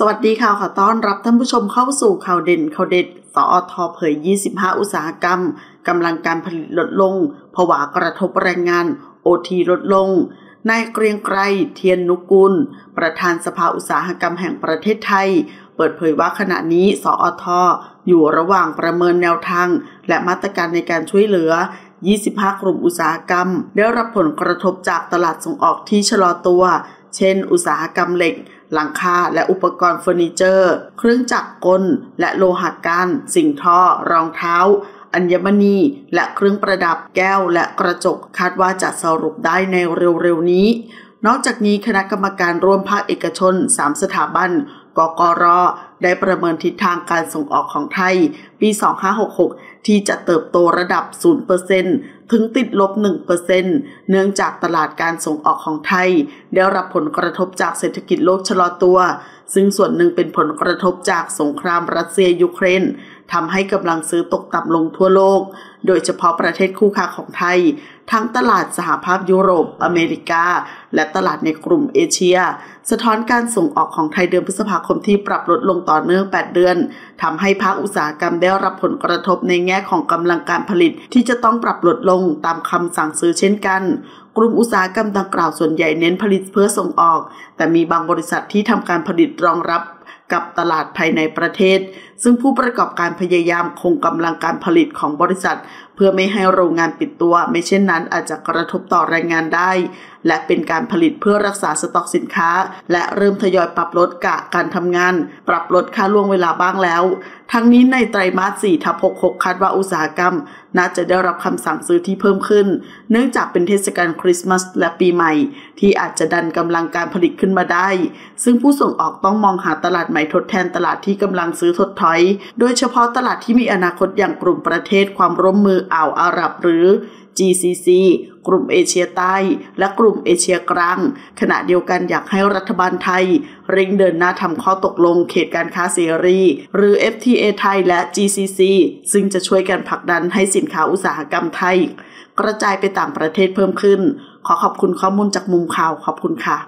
สวัสดีค่ะ ขอต้อนรับท่านผู้ชมเข้าสู่ข่าวเด่นข่าวเด็ด สอทเผย 25 อุตสาหกรรม กำลังการผลิตลดลง ผวากระทบแรงงาน โอทีลดลง นายเกรียงไกร เทียนนุกุล ประธานสภาอุตสาหกรรมแห่งประเทศไทย เปิดเผยว่าขณะนี้ สอทอยู่ระหว่างประเมินแนวทาง และมาตรการในการช่วยเหลือ 25 กลุ่มอุตสาหกรรม ได้รับผลกระทบจากตลาดส่งออกที่ชะลอตัว เช่น อุตสาหกรรมเหล็ก หลังคาและอุปกรณ์เฟอร์นิเจอร์ เครื่องจักรกล และโลหะกัน สิ่งท่อ รองเท้า อัญมณี และเครื่องประดับแก้วและกระจกคาดว่าจะสรุปได้ในเร็วๆนี้ นอกจากนี้คณะกรรมการร่วมภาคเอกชน 3 สถาบัน กกรได้ประเมินทิศทางการส่งออกของไทย ปี 2566 ที่จะเติบโตระดับ 0%ถึงติดลบ 1%เนื่องจากตลาดการส่งออกของไทย ได้รับผลกระทบจากเศรษฐกิจโลกชะลอตัว ซึ่งส่วนหนึ่งเป็นผลกระทบจากสงครามรัสเซียยูเครนทำให้กำลังซื้อตกต่ำลงทั่วโลก โดยเฉพาะประเทศคู่ค้าของไทย ทั้งตลาดสหภาพยุโรป อเมริกา และตลาดในกลุ่มเอเชีย สะท้อนการส่งออกของไทยเดือนพฤษภาคมที่ปรับลดลงต่อเนื่อง 8 เดือนทำให้ภาคอุตสาหกรรมได้รับผลกระทบในแง่ของกำลังการผลิตที่จะต้องปรับลดลงตามคำสั่งซื้อเช่นกัน กลุ่มอุตสาหกรรมดังกล่าวส่วนใหญ่เน้นผลิตเพื่อส่งออก แต่มีบางบริษัทที่ทำการผลิตรองรับกับตลาดภายในประเทศ ซึ่งผู้ประกอบการพยายามคงกำลังการผลิตของบริษัท เพื่อไม่ให้โรงงานปิดตัว ไม่เช่นนั้นอาจจะกระทบต่อแรงงานได้ และเป็นการผลิตเพื่อรักษาสต็อกสินค้า และเริ่มทยอยปรับลดกะการทำงาน ปรับลดค่าล่วงเวลาบ้างแล้ว ทั้งนี้ในไตรมาส4ทับ66คาดว่าอุตสาหกรรมน่าจะได้รับคำสั่งซื้อที่เพิ่มขึ้น เนื่องจากเป็นเทศกาลคริสต์มาสและปีใหม่ ที่อาจจะดันกำลังการผลิตขึ้นมาได้ ซึ่งผู้ส่งออกต้องมองหาตลาดใหม่ทดแทนตลาดที่กำลังซื้อถดถอย โดยเฉพาะตลาดที่มีอนาคตอย่างกลุ่มประเทศความร่วมมืออ่าวอาหรับหรือ GCC กลุ่มเอเชียใต้ และกลุ่มเอเชียกลาง ขณะเดียวกันอยากให้รัฐบาลไทย เร่งเดินหน้าทำข้อตกลงเขตการค้าเสรี หรือ FTA ไทยและ GCC ซึ่งจะช่วยกันผลักดันให้สินค้าอุตสาหกรรมไทย กระจายไปต่างประเทศเพิ่มขึ้น ขอขอบคุณข้อมูลจากมุมข่าวขอบคุณค่ะ